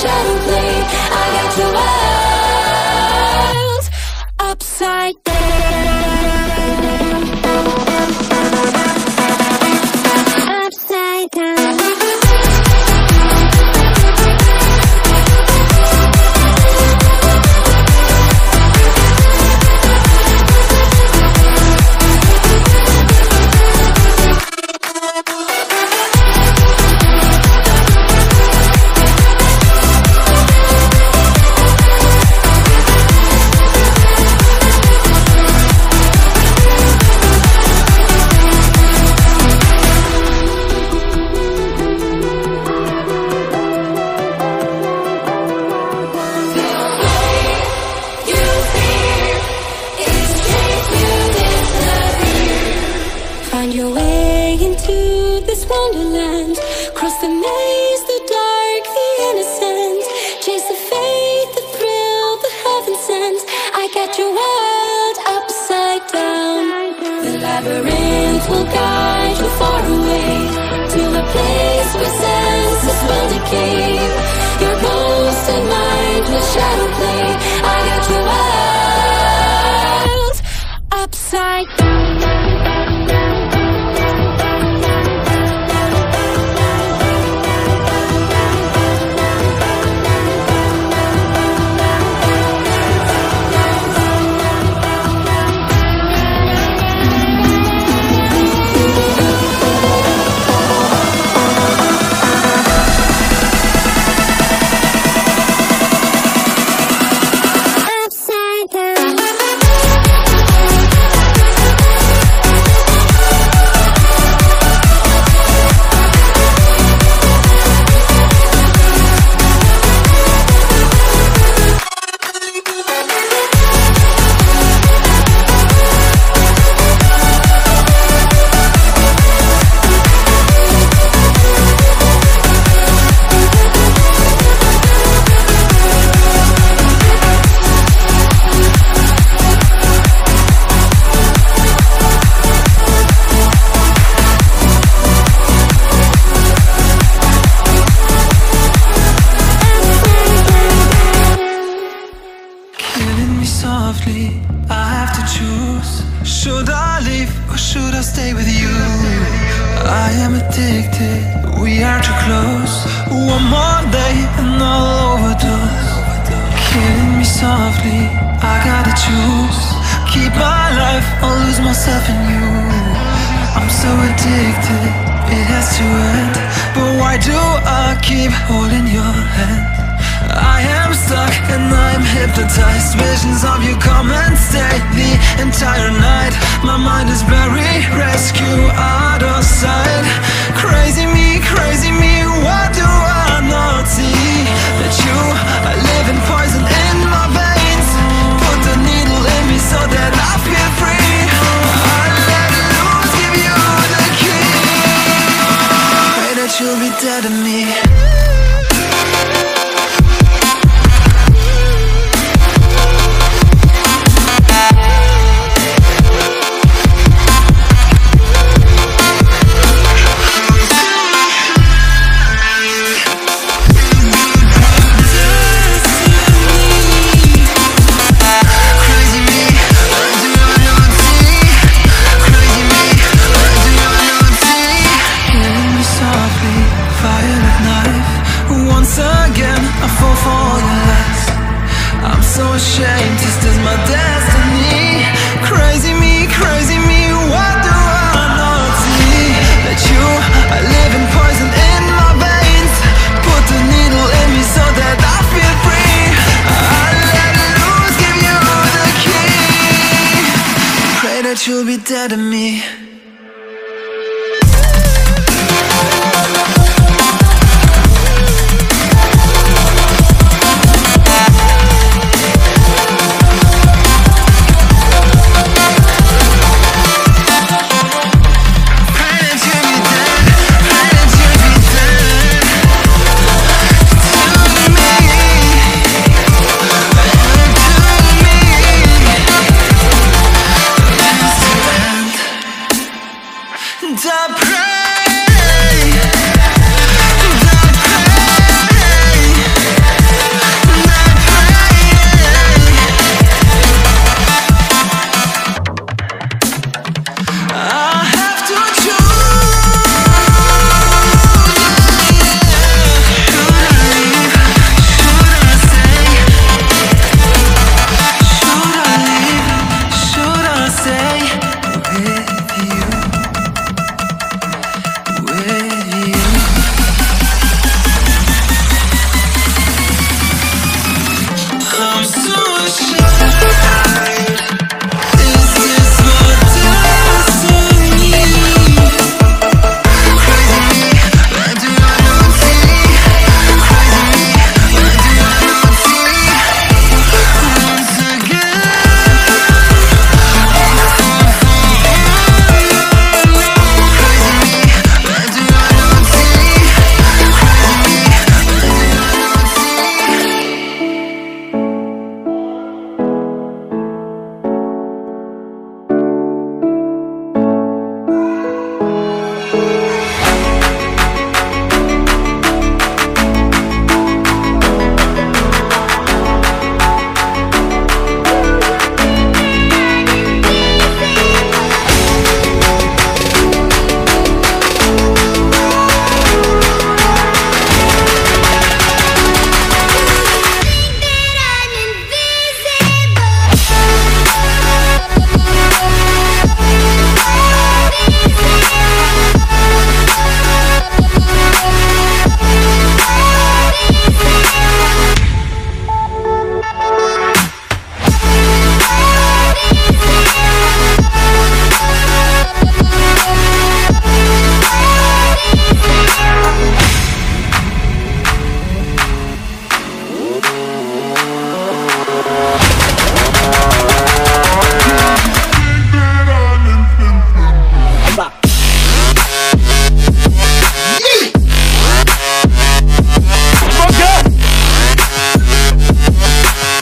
shadow play. I got to eyes. wonderland. Cross the maze, the dark, the innocent. Chase the faith, the thrill, the heaven sent. I your world upside down. The labyrinth will guide you far away to a place where senses will decay. Your ghost and mind will shadow play. me. I have to choose. Should I leave or should I stay with you? I am addicted. We are too close. One more day and I'll overdose. Killing me softly. I gotta choose. Keep my life or lose myself in you. I'm so addicted. It has to end. But why do I keep holding your hand? I am stuck and I'm hypnotized. Visions of you come and stay the entire night. My mind is buried, rescue out of sight. Crazy me, crazy me up.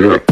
Yeah.